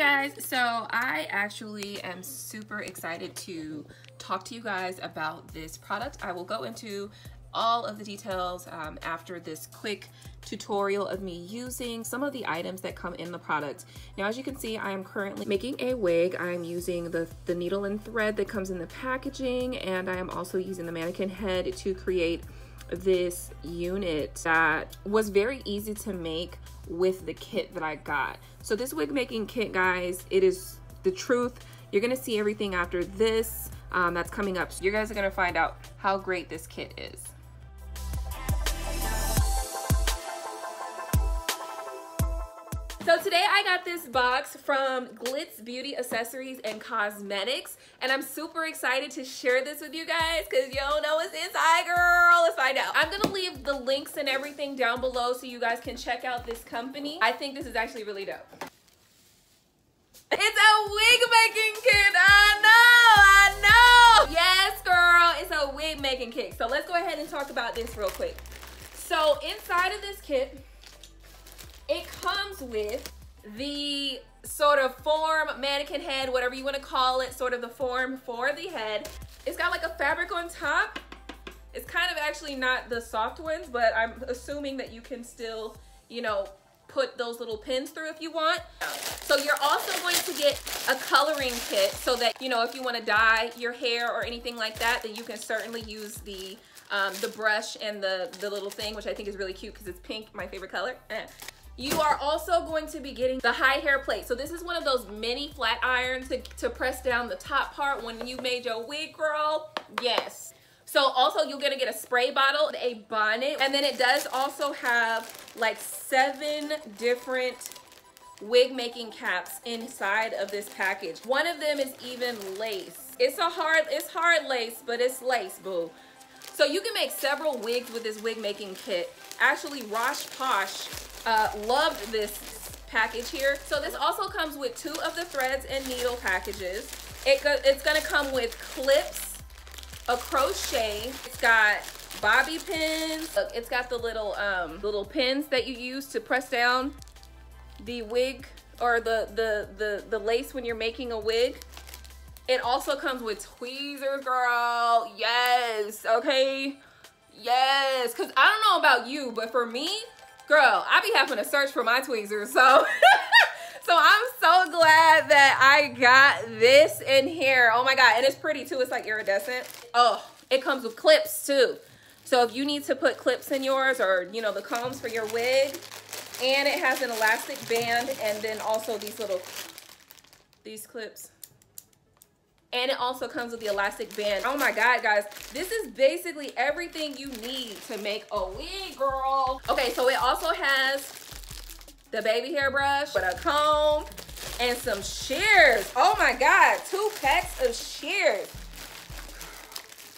guys, so I actually am super excited to talk to you guys about this product. I will go into all of the details um, after this quick tutorial of me using some of the items that come in the product. Now, as you can see, I am currently making a wig. I'm using the, the needle and thread that comes in the packaging, and I am also using the mannequin head to create this unit that was very easy to make with the kit that I got. So this wig making kit, guys, it is the truth. You're gonna see everything after this um, that's coming up. So you guys are gonna find out how great this kit is. So today I got this box from Glitz Beauty Accessories and Cosmetics and I'm super excited to share this with you guys because you don't know what's inside girl. Let's find out. I'm gonna leave the links and everything down below so you guys can check out this company. I think this is actually really dope. It's a wig making kit. I know, I know. Yes, girl, it's a wig making kit. So let's go ahead and talk about this real quick. So inside of this kit, it comes with the sort of form, mannequin head, whatever you want to call it, sort of the form for the head. It's got like a fabric on top. It's kind of actually not the soft ones, but I'm assuming that you can still, you know, put those little pins through if you want. So you're also going to get a coloring kit so that, you know, if you want to dye your hair or anything like that, then you can certainly use the um, the brush and the, the little thing, which I think is really cute because it's pink, my favorite color. Eh. You are also going to be getting the high hair plate. So this is one of those mini flat irons to, to press down the top part when you made your wig, girl. Yes. So also you're gonna get a spray bottle, a bonnet, and then it does also have like seven different wig making caps inside of this package. One of them is even lace. It's a hard, it's hard lace, but it's lace, boo. So you can make several wigs with this wig making kit. Actually, Rosh Posh uh, loved this package here. So this also comes with two of the threads and needle packages. It go it's gonna come with clips, a crochet. It's got bobby pins. Look, it's got the little um, little pins that you use to press down the wig or the, the, the, the lace when you're making a wig. It also comes with tweezers, girl. Yes, okay. Yes, because I don't know about you, but for me, girl, I be having to search for my tweezers. So, so I'm so glad that I got this in here. Oh my God, and it's pretty too. It's like iridescent. Oh, it comes with clips too. So if you need to put clips in yours or, you know, the combs for your wig, and it has an elastic band and then also these little, these clips and it also comes with the elastic band. Oh my God, guys, this is basically everything you need to make a wig, girl. Okay, so it also has the baby hairbrush, but a comb, and some shears. Oh my God, two packs of shears.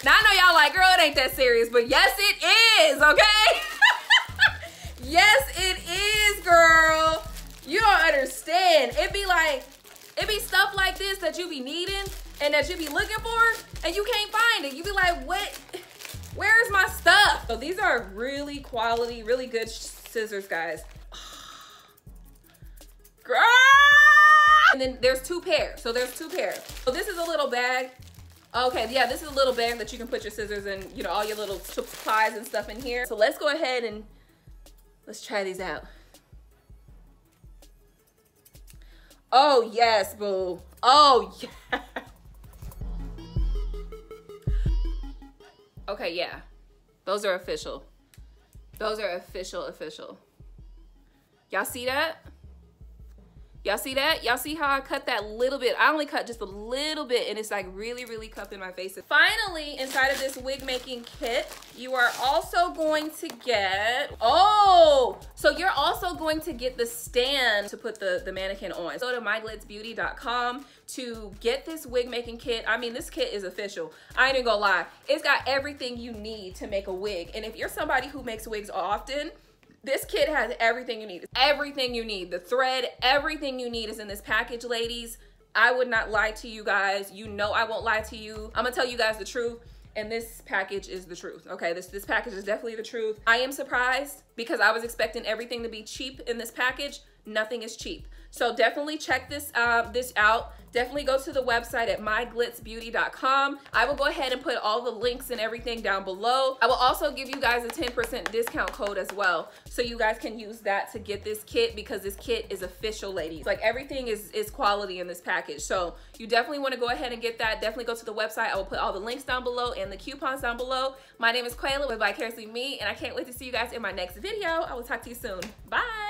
Now I know y'all like, girl, it ain't that serious, but yes, it is, okay? yes, it is, girl. You don't understand. It be like, it be stuff like this that you be needing and that you be looking for and you can't find it. You be like, what? Where's my stuff? So these are really quality, really good scissors, guys. Girl! And then there's two pairs. So there's two pairs. So this is a little bag. Okay, yeah, this is a little bag that you can put your scissors and, you know, all your little supplies and stuff in here. So let's go ahead and let's try these out. Oh, yes, boo. Oh, yeah. Okay, yeah. Those are official. Those are official, official. Y'all see that? Y'all see that? Y'all see how I cut that little bit? I only cut just a little bit and it's like really, really cupped in my face. Finally, inside of this wig making kit, you are also going to get, oh, so you're also going to get the stand to put the, the mannequin on. Go to myglitzbeauty.com to get this wig making kit. I mean, this kit is official. I ain't even gonna lie. It's got everything you need to make a wig. And if you're somebody who makes wigs often, this kit has everything you need. Everything you need. The thread, everything you need is in this package, ladies. I would not lie to you guys. You know I won't lie to you. I'm gonna tell you guys the truth and this package is the truth okay this this package is definitely the truth i am surprised because i was expecting everything to be cheap in this package nothing is cheap So definitely check this uh, this out definitely go to the website at myglitzbeauty.com. I will go ahead and put all the links and everything down below. I will also give you guys a 10% discount code as well. So you guys can use that to get this kit because this kit is official, ladies. Like everything is, is quality in this package. So you definitely want to go ahead and get that. Definitely go to the website. I will put all the links down below and the coupons down below. My name is Qualah with Vicariously Me and I can't wait to see you guys in my next video. I will talk to you soon. Bye.